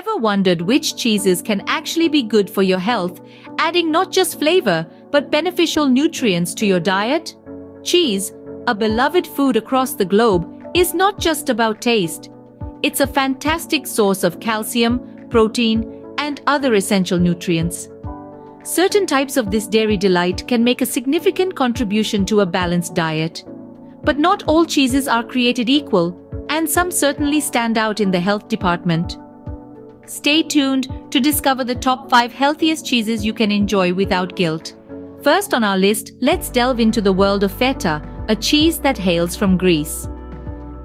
Ever wondered which cheeses can actually be good for your health, adding not just flavor, but beneficial nutrients to your diet? Cheese, a beloved food across the globe, is not just about taste. It's a fantastic source of calcium, protein, and other essential nutrients. Certain types of this dairy delight can make a significant contribution to a balanced diet. But not all cheeses are created equal, and some certainly stand out in the health department. Stay tuned to discover the top 5 healthiest cheeses you can enjoy without guilt. First on our list, let's delve into the world of feta, a cheese that hails from Greece.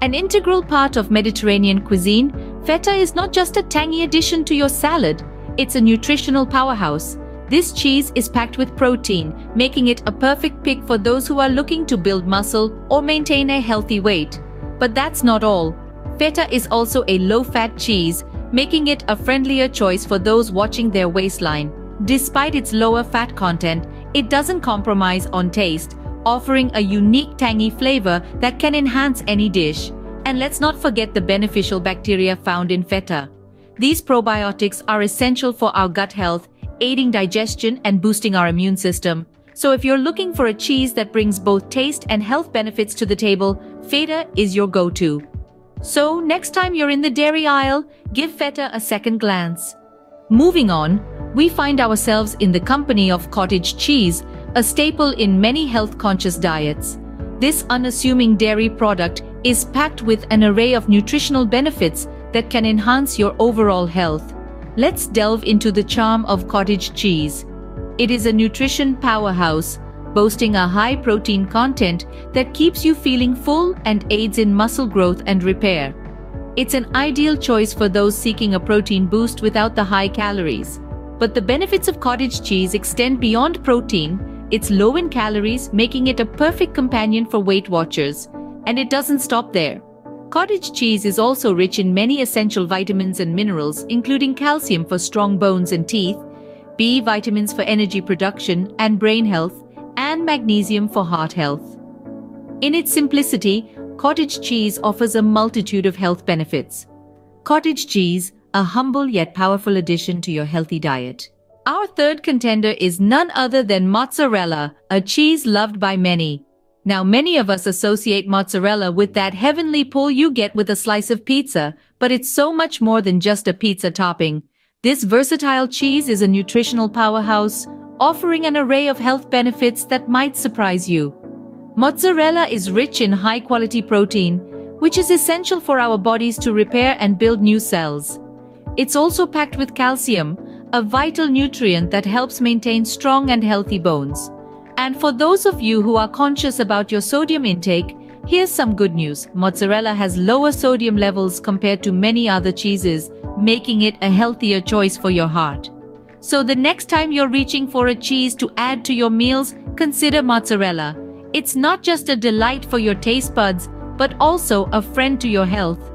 An integral part of Mediterranean cuisine, feta is not just a tangy addition to your salad, it's a nutritional powerhouse. This cheese is packed with protein, making it a perfect pick for those who are looking to build muscle or maintain a healthy weight. But that's not all. Feta is also a low-fat cheese, making it a friendlier choice for those watching their waistline. Despite its lower fat content, it doesn't compromise on taste, offering a unique tangy flavor that can enhance any dish. And let's not forget the beneficial bacteria found in feta. These probiotics are essential for our gut health, aiding digestion and boosting our immune system. So if you're looking for a cheese that brings both taste and health benefits to the table, feta is your go-to. So next time you're in the dairy aisle, give feta a second glance. Moving on, we find ourselves in the company of cottage cheese, a staple in many health-conscious diets. This unassuming dairy product is packed with an array of nutritional benefits that can enhance your overall health. Let's delve into the charm of cottage cheese. It is a nutrition powerhouse, boasting a high protein content that keeps you feeling full and aids in muscle growth and repair. It's an ideal choice for those seeking a protein boost without the high calories. But the benefits of cottage cheese extend beyond protein. It's low in calories, making it a perfect companion for Weight Watchers. And it doesn't stop there. Cottage cheese is also rich in many essential vitamins and minerals, including calcium for strong bones and teeth, B vitamins for energy production and brain health, and magnesium for heart health. In its simplicity, cottage cheese offers a multitude of health benefits. Cottage cheese, a humble yet powerful addition to your healthy diet. Our third contender is none other than mozzarella, a cheese loved by many. Now many of us associate mozzarella with that heavenly pull you get with a slice of pizza, but it's so much more than just a pizza topping. This versatile cheese is a nutritional powerhouse, offering an array of health benefits that might surprise you. Mozzarella is rich in high-quality protein, which is essential for our bodies to repair and build new cells. It's also packed with calcium, a vital nutrient that helps maintain strong and healthy bones. And for those of you who are conscious about your sodium intake, here's some good news. Mozzarella has lower sodium levels compared to many other cheeses, making it a healthier choice for your heart. So the next time you're reaching for a cheese to add to your meals, consider mozzarella. It's not just a delight for your taste buds, but also a friend to your health.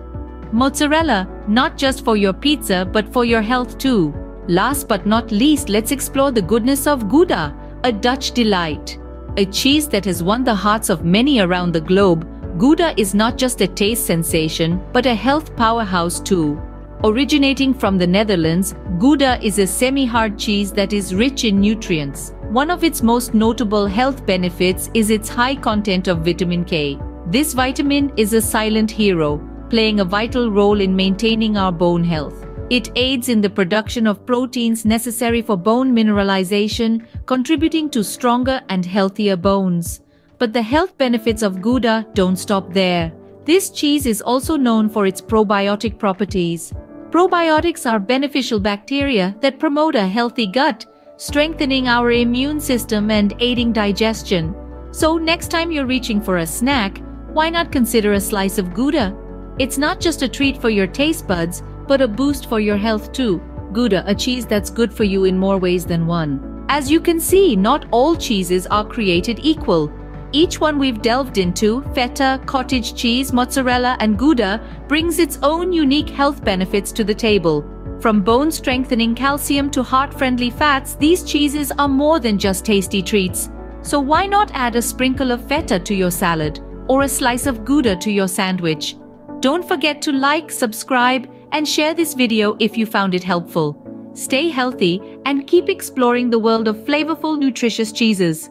Mozzarella, not just for your pizza, but for your health too. Last but not least, let's explore the goodness of Gouda, a Dutch delight. A cheese that has won the hearts of many around the globe, Gouda is not just a taste sensation, but a health powerhouse too. Originating from the Netherlands, Gouda is a semi-hard cheese that is rich in nutrients. One of its most notable health benefits is its high content of vitamin K. This vitamin is a silent hero, playing a vital role in maintaining our bone health. It aids in the production of proteins necessary for bone mineralization, contributing to stronger and healthier bones. But the health benefits of Gouda don't stop there. This cheese is also known for its probiotic properties. Probiotics are beneficial bacteria that promote a healthy gut, strengthening our immune system and aiding digestion. So next time you're reaching for a snack, why not consider a slice of Gouda? It's not just a treat for your taste buds, but a boost for your health too. Gouda, a cheese that's good for you in more ways than one. As you can see, not all cheeses are created equal. Each one we've delved into, feta, cottage cheese, mozzarella, and Gouda, brings its own unique health benefits to the table. From bone-strengthening calcium to heart-friendly fats, these cheeses are more than just tasty treats. So why not add a sprinkle of feta to your salad, or a slice of Gouda to your sandwich? Don't forget to like, subscribe, and share this video if you found it helpful. Stay healthy and keep exploring the world of flavorful nutritious cheeses.